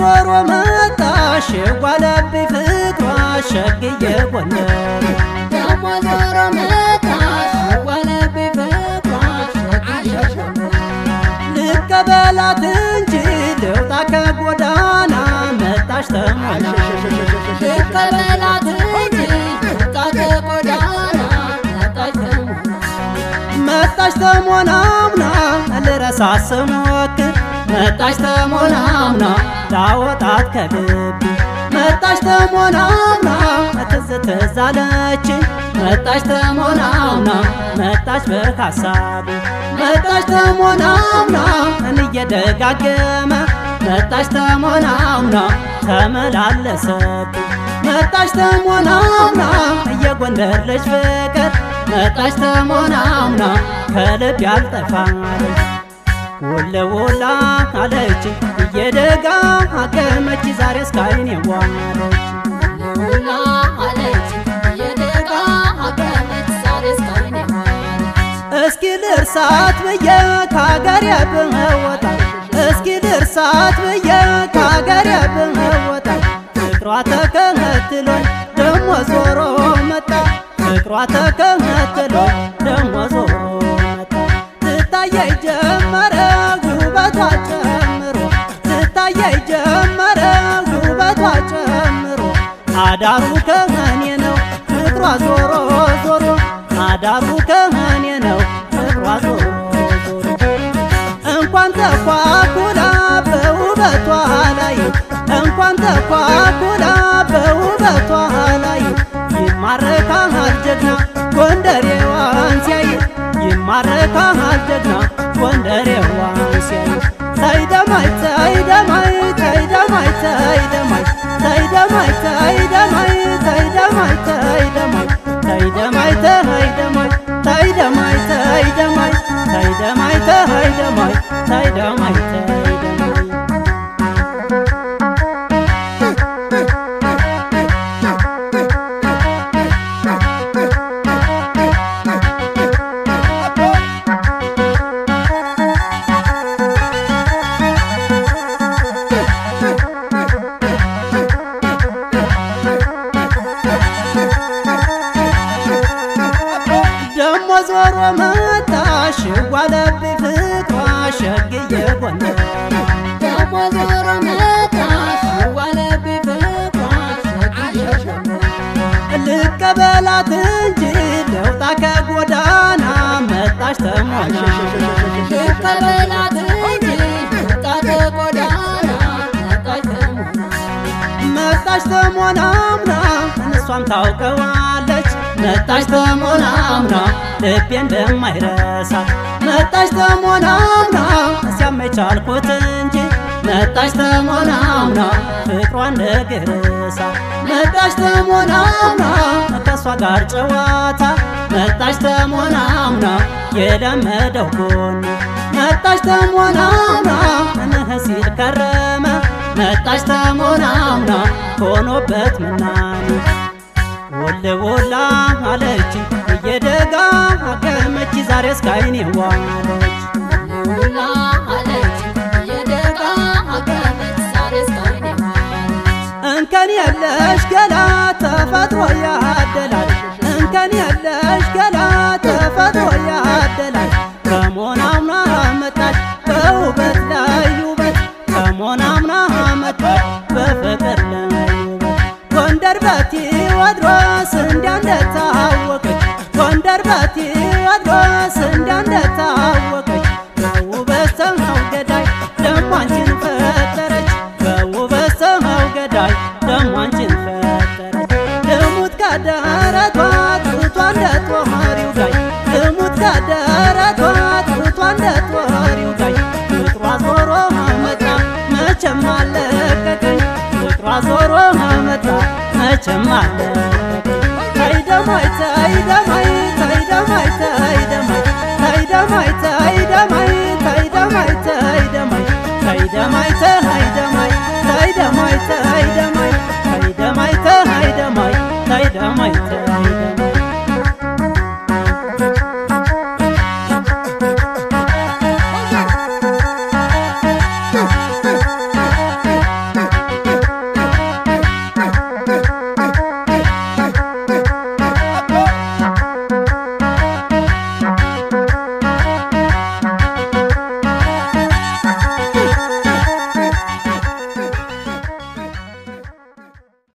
ዞሮ መጣ ሸዋለብኝ ፍቅሯ ሸግዬ ጎንደር ደግሞ ዞሮ መጣ ሸዋለብኝ ፍቅሯ ሸግዬ ጎንደር ልቀበላት እንጂ ልውጣ ከጎዳና መጣሽ ተሟላ ልቀበላት እንጂ ልውጣ ከጎዳና መጣሽ ተሟላ መጣሽ ተሞናሙና ልረሳት ስሞክር መጣሽ ተሞናምና ላወጣት ከልብ መጣሽ ተሞናምና ትዝ ትዝ አለችኝ መጣሽ ተሞናምና መጣሽ በሐሳብ መጣሽ ተሞናምና እየደጋገመ። መጣሽ ተሞናምና ተመላለሰብኝ። መጣሽ ተሞናምና የጎንደር ልጅ ፍቅር። መጣሽ ተሞናምና ከልብ ያልጠፋለች ውል ውላ አለች እየደጋ አገመች ዛሬ አለች እስካሁን የዋለች። እስኪ ልርሳት ብዬ ከአገሬ ብወጣ እስኪ ልርሳት ብዬ ከአገሬ ብወጣ ፍቅሯ ተከትሎኝ ደሞ ዞሮ መጣ ፍቅሯ ተከትሎኝ ደሞ ዞሮ ትታየኝ ጀመረ ውበቷ ጨምሮ አዳሩ ከመኔ ነው ፍቅሯ ዞሮ ዞሮ አዳሩ ከመኔ ነው ፍቅሯ ዞሮ እንኳን ተኳኩላ በውበቷ ላይ እንኳን ተኳኩላ በውበቷ ላይ ይማረካል ጀግና ጎንደሬዋን ሲያይ ይማረካል ጀግና ጎንደሬዋን ሲያይ ታይደማይ ታይደማይ ታይደማይ መታሽ ዋለብ ፍቅሯ ሸግዬ ጎኔ ዞሮ መታሽ ዋለብ ፍቅሯ ሸግዬ ልቀበላት እንጂ ለውጣ ከጎዳና መጣሽ ተሟና መጣሽ ተሟና መጣሽ ተሟና ታውቀዋል መጣሽ ተሞናምና ልቤ እንደማይረሳ መጣሽ ተሞናምና ሲያመቻልኩት እንጂ መጣሽ ተሞናምና ፍቅሯ እንደግርሳ መጣሽ ተሞናምና ከእሷ ጋር ጨዋታ መጣሽ ተሞናምና የለመደው ጎን መጣሽ ተሞናምና እንህ ሲል ከረመ መጣሽ ተሞናምና ሆኖበት ምናኔ ውላ አለች። እየደጋ አገመች ዛሬ እስካይኔ ዋለች እንከን የለሽ ገላ ተፈጥሮ ያደላል። እንከን የለሽ ገላ ተፈጥሮ ያደላል። ከሞናምና መጣች በውበት ላይ ውበት። ከሞናምና መጣች በፍቅር ላይ ጎንደር በቴዎድሮስ እንዲያ እንደታወቀች ጎንደር በቴዎድሮስ እንዲያ እንደታወቀች በውበት ሰማው ገዳይ ደሞ ፈጠረች በውበት ሰማው ገዳይ ደሞ ፈጠረች። ልሙት ከደረቷ ጡቷ እንደ ጋይ ልሙት ከደረቷ ጡቷ እንደ ጋይ ፍቅሯ ዞሮ መጣ መቼም አለቀቀኝ ፍቅሯ ዞሮ መጣ መቼም አለቀቀኝ ተይደማይ ተይደማይ ተይደማይ ተይደማይ ተይደማይ ተይደማይ ተይደማይ ተይደማይ ተይደማይ ተይደማይ ተይደማይ ተይደማይ ተይደማይ ተይደማይ ተይደማይ ተይደማይ